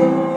Jesus.